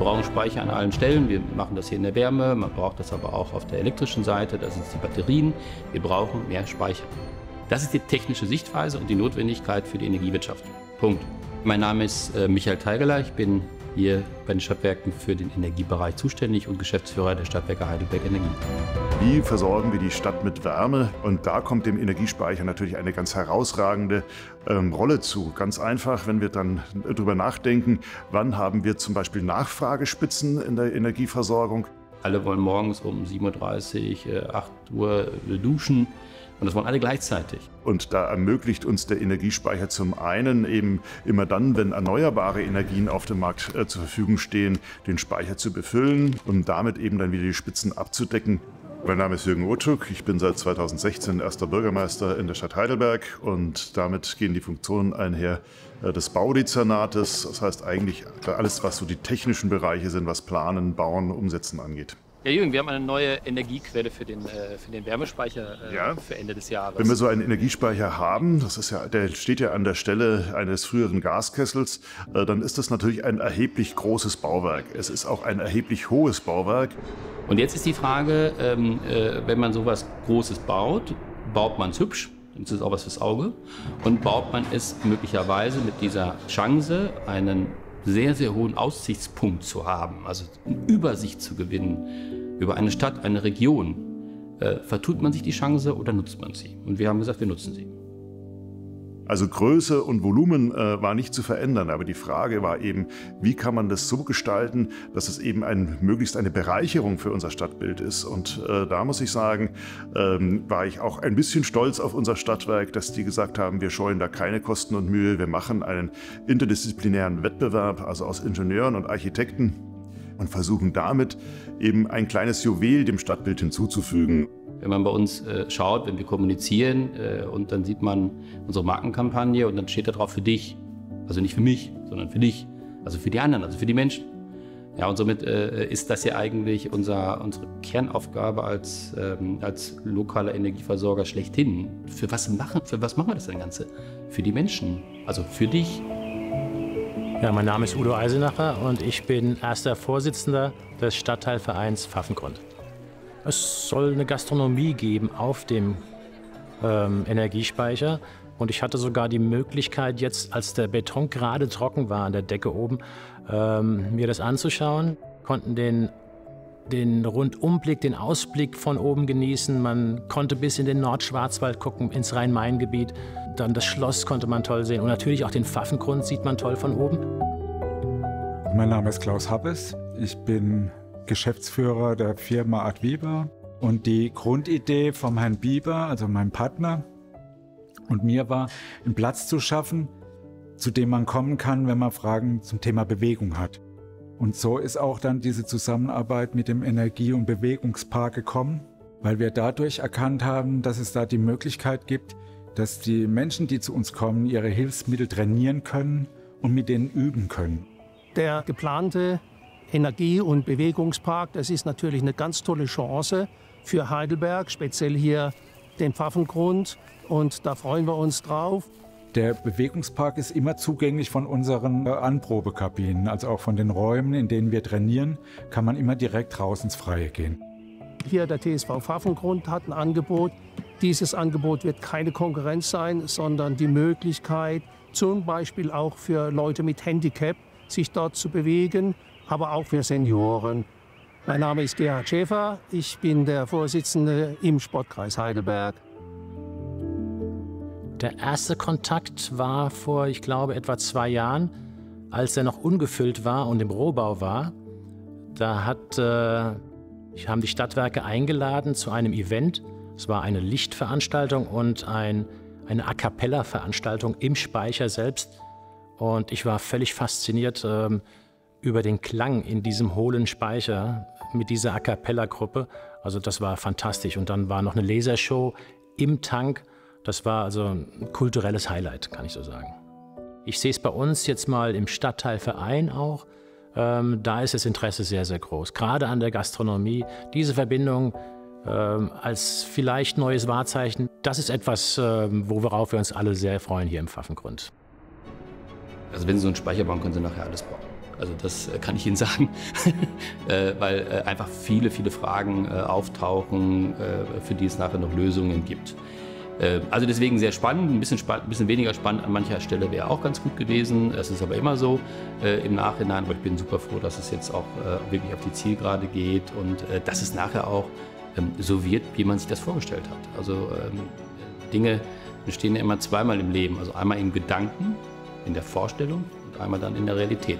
brauchen Speicher an allen Stellen. Wir machen das hier in der Wärme, man braucht das aber auch auf der elektrischen Seite, das sind die Batterien. Wir brauchen mehr Speicher. Das ist die technische Sichtweise und die Notwendigkeit für die Energiewirtschaft. Punkt. Mein Name ist äh, Michael Teigeler, ich bin hier bei den Stadtwerken für den Energiebereich zuständig und Geschäftsführer der Stadtwerke Heidelberg Energie. Wie versorgen wir die Stadt mit Wärme? Und da kommt dem Energiespeicher natürlich eine ganz herausragende ähm, Rolle zu. Ganz einfach, wenn wir dann darüber nachdenken, wann haben wir zum Beispiel Nachfragespitzen in der Energieversorgung? Alle wollen morgens um 7.30 Uhr, 8 Uhr duschen. Und das wollen alle gleichzeitig. Und da ermöglicht uns der Energiespeicher zum einen eben immer dann, wenn erneuerbare Energien auf dem Markt äh, zur Verfügung stehen, den Speicher zu befüllen und damit eben dann wieder die Spitzen abzudecken. Mein Name ist Jürgen Otschuk. Ich bin seit 2016 erster Bürgermeister in der Stadt Heidelberg und damit gehen die Funktionen einher äh, des Baudezernates. Das heißt eigentlich alles, was so die technischen Bereiche sind, was Planen, Bauen, Umsetzen angeht. Ja, Jürgen, wir haben eine neue Energiequelle für den, äh, für den Wärmespeicher äh, ja. für Ende des Jahres. Wenn wir so einen Energiespeicher haben, das ist ja, der steht ja an der Stelle eines früheren Gaskessels, äh, dann ist das natürlich ein erheblich großes Bauwerk. Es ist auch ein erheblich hohes Bauwerk. Und jetzt ist die Frage, ähm, äh, wenn man sowas Großes baut, baut man es hübsch, dann ist es auch was fürs Auge, und baut man es möglicherweise mit dieser Chance, einen sehr, sehr hohen Aussichtspunkt zu haben, also eine Übersicht zu gewinnen über eine Stadt, eine Region, äh, vertut man sich die Chance oder nutzt man sie? Und wir haben gesagt, wir nutzen sie. Also Größe und Volumen äh, war nicht zu verändern, aber die Frage war eben, wie kann man das so gestalten, dass es eben ein, möglichst eine Bereicherung für unser Stadtbild ist. Und äh, da muss ich sagen, ähm, war ich auch ein bisschen stolz auf unser Stadtwerk, dass die gesagt haben, wir scheuen da keine Kosten und Mühe, wir machen einen interdisziplinären Wettbewerb, also aus Ingenieuren und Architekten und versuchen damit eben ein kleines Juwel dem Stadtbild hinzuzufügen. Wenn man bei uns äh, schaut, wenn wir kommunizieren äh, und dann sieht man unsere Markenkampagne und dann steht da drauf für dich. Also nicht für mich, sondern für dich. Also für die anderen, also für die Menschen. Ja, und somit äh, ist das ja eigentlich unser, unsere Kernaufgabe als, ähm, als lokaler Energieversorger schlechthin. Für was, machen, für was machen wir das denn Ganze? Für die Menschen, also für dich. Ja, mein Name ist Udo Eisenacher und ich bin erster Vorsitzender des Stadtteilvereins Pfaffengrund. Es soll eine Gastronomie geben auf dem ähm, Energiespeicher. Und ich hatte sogar die Möglichkeit, jetzt, als der Beton gerade trocken war an der Decke oben, ähm, mir das anzuschauen. Konnten den, den Rundumblick, den Ausblick von oben genießen. Man konnte bis in den Nordschwarzwald gucken, ins Rhein-Main-Gebiet. Dann das Schloss konnte man toll sehen. Und natürlich auch den Pfaffengrund sieht man toll von oben. Mein Name ist Klaus Happes. Ich bin Geschäftsführer der Firma Adviva. Und die Grundidee vom Herrn Bieber, also meinem Partner, und mir war, einen Platz zu schaffen, zu dem man kommen kann, wenn man Fragen zum Thema Bewegung hat. Und so ist auch dann diese Zusammenarbeit mit dem Energie- und Bewegungspark gekommen, weil wir dadurch erkannt haben, dass es da die Möglichkeit gibt, dass die Menschen, die zu uns kommen, ihre Hilfsmittel trainieren können und mit denen üben können. Der geplante Energie- und Bewegungspark. Das ist natürlich eine ganz tolle Chance für Heidelberg, speziell hier den Pfaffengrund. Und da freuen wir uns drauf. Der Bewegungspark ist immer zugänglich von unseren äh, Anprobekabinen, also auch von den Räumen, in denen wir trainieren, kann man immer direkt raus ins Freie gehen. Hier der TSV Pfaffengrund hat ein Angebot. Dieses Angebot wird keine Konkurrenz sein, sondern die Möglichkeit, zum Beispiel auch für Leute mit Handicap, sich dort zu bewegen aber auch für Senioren. Mein Name ist Gerhard Schäfer, ich bin der Vorsitzende im Sportkreis Heidelberg. Der erste Kontakt war vor, ich glaube, etwa zwei Jahren, als er noch ungefüllt war und im Rohbau war. Da hat, äh, haben die Stadtwerke eingeladen zu einem Event. Es war eine Lichtveranstaltung und ein, eine A cappella-Veranstaltung im Speicher selbst. Und ich war völlig fasziniert. Ähm, über den Klang in diesem hohlen Speicher mit dieser A cappella-Gruppe. Also das war fantastisch. Und dann war noch eine Lasershow im Tank. Das war also ein kulturelles Highlight, kann ich so sagen. Ich sehe es bei uns jetzt mal im Stadtteilverein auch. Ähm, da ist das Interesse sehr, sehr groß. Gerade an der Gastronomie. Diese Verbindung ähm, als vielleicht neues Wahrzeichen, das ist etwas, ähm, worauf wir uns alle sehr freuen hier im Pfaffengrund. Also wenn Sie so einen Speicher bauen, können Sie nachher alles bauen. Also das äh, kann ich Ihnen sagen, äh, weil äh, einfach viele, viele Fragen auftauchen, für die es nachher noch Lösungen gibt. Also deswegen sehr spannend, ein bisschen, spann bisschen weniger spannend an mancher Stelle wäre auch ganz gut gewesen. Es ist aber immer so äh, im Nachhinein, aber ich bin super froh, dass es jetzt auch äh, wirklich auf die Zielgerade geht und äh, dass es nachher auch ähm, so wird, wie man sich das vorgestellt hat. Also ähm, Dinge entstehen ja immer zweimal im Leben. Also einmal im Gedanken, in der Vorstellung und einmal dann in der Realität.